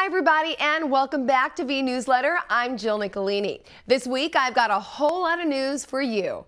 Hi, everybody, and welcome back to V Newsletter. I'm Jill Nicolini. This week, I've got a whole lot of news for you.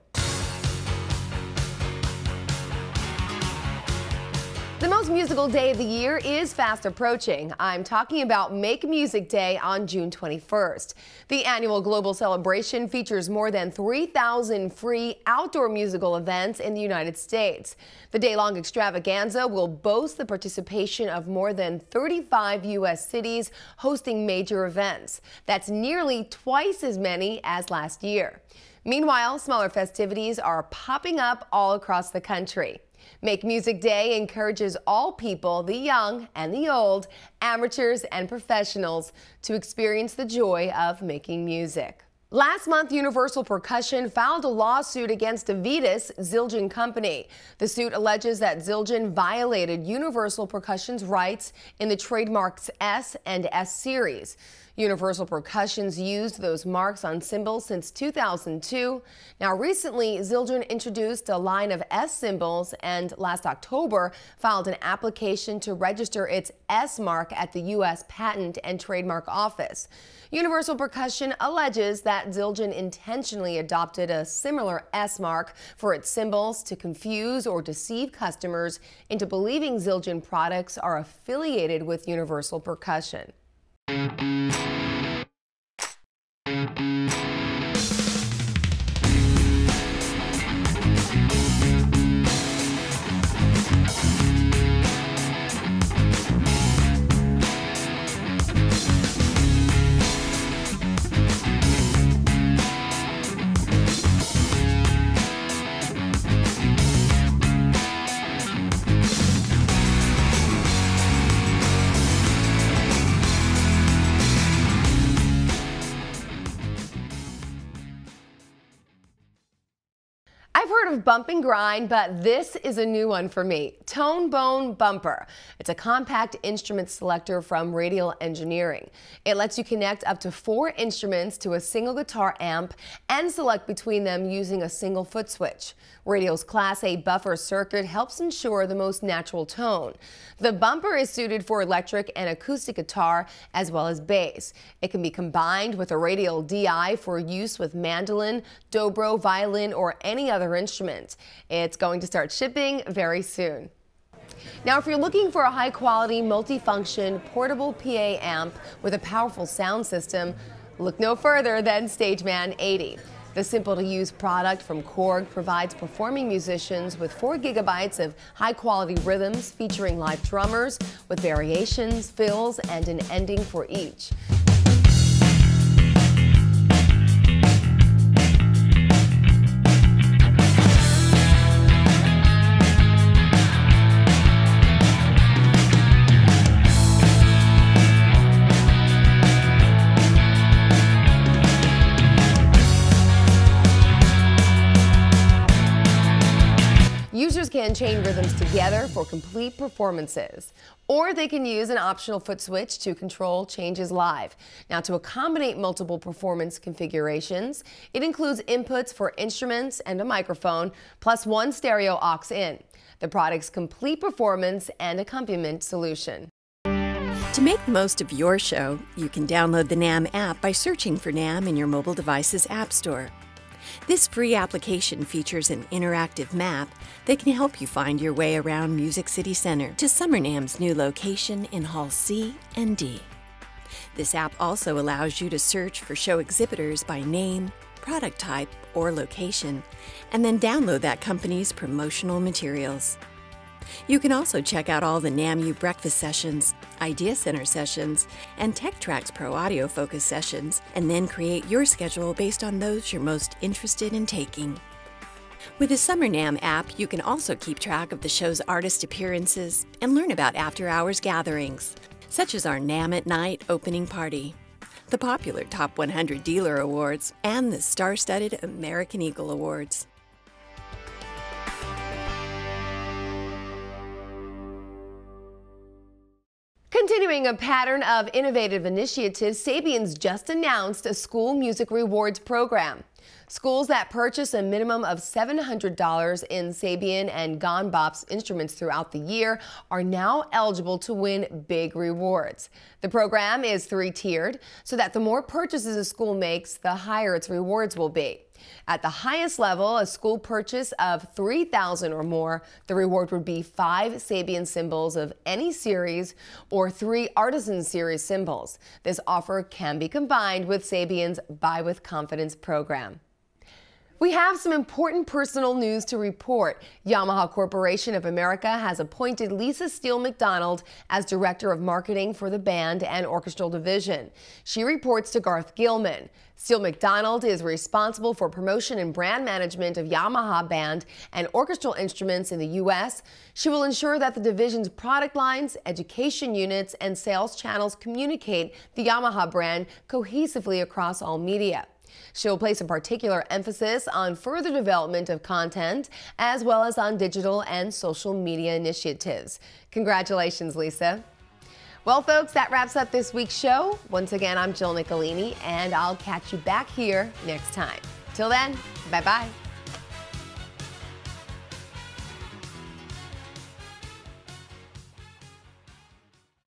The most musical day of the year is fast approaching. I'm talking about Make Music Day on June 21st. The annual global celebration features more than 3,000 free outdoor musical events in the United States. The day-long extravaganza will boast the participation of more than 35 U.S. cities hosting major events. That's nearly twice as many as last year. Meanwhile, smaller festivities are popping up all across the country. Make Music Day encourages all people, the young and the old, amateurs and professionals, to experience the joy of making music. Last month, Universal Percussion filed a lawsuit against Avedis Zildjian Company. The suit alleges that Zildjian violated Universal Percussion's rights in the trademarks S and S series. Universal Percussion's used those marks on cymbals since 2002. Now, recently, Zildjian introduced a line of S cymbals and last October filed an application to register its S mark at the U.S. Patent and Trademark Office. Universal Percussion alleges that Zildjian intentionally adopted a similar S mark for its cymbals to confuse or deceive customers into believing Zildjian products are affiliated with Universal Percussion. Heard of bump and grind, but this is a new one for me. Tonebone Bumper. It's a compact instrument selector from Radial Engineering. It lets you connect up to four instruments to a single guitar amp and select between them using a single foot switch. Radial's Class A buffer circuit helps ensure the most natural tone. The bumper is suited for electric and acoustic guitar as well as bass. It can be combined with a Radial DI for use with mandolin, dobro, violin, or any other instrument. It's going to start shipping very soon. Now, if you're looking for a high quality, multifunction, portable PA amp with a powerful sound system, look no further than Stageman 80. The simple to use product from Korg provides performing musicians with 4 gigabytes of high quality rhythms featuring live drummers with variations, fills, and an ending for each. Can chain rhythms together for complete performances, or they can use an optional foot switch to control changes live. Now, to accommodate multiple performance configurations, it includes inputs for instruments and a microphone, plus one stereo aux in. The product's complete performance and accompaniment solution. To make the most of your show, you can download the NAMM app by searching for NAMM in your mobile device's App Store. This free application features an interactive map that can help you find your way around Music City Center to Summer NAMM's new location in Hall C and D. This app also allows you to search for show exhibitors by name, product type, or location, and then download that company's promotional materials. You can also check out all the NAMM U breakfast sessions, Idea Center sessions, and Tech Tracks Pro audio focus sessions, and then create your schedule based on those you're most interested in taking. With the Summer NAMM app, you can also keep track of the show's artist appearances and learn about after hours gatherings, such as our NAMM at Night opening party, the popular Top 100 Dealer Awards, and the star studded American Eagle Awards. Continuing a pattern of innovative initiatives, Sabian's just announced a school music rewards program. Schools that purchase a minimum of $700 in Sabian and Gon Bops instruments throughout the year are now eligible to win big rewards. The program is three-tiered so that the more purchases a school makes, the higher its rewards will be. At the highest level, a school purchase of 3000 or more, the reward would be five Sabian cymbals of any series or three Artisan Series cymbals. This offer can be combined with Sabian's Buy with Confidence program. We have some important personal news to report. Yamaha Corporation of America has appointed Lisa Steele MacDonald as Director of Marketing for the band and orchestral division. She reports to Garth Gilman. Steele MacDonald is responsible for promotion and brand management of Yamaha band and orchestral instruments in the U.S. She will ensure that the division's product lines, education units, and sales channels communicate the Yamaha brand cohesively across all media. She'll place a particular emphasis on further development of content as well as on digital and social media initiatives. Congratulations, Lisa. Well, folks, that wraps up this week's show. Once again, I'm Jill Nicolini, and I'll catch you back here next time. Till then, bye bye.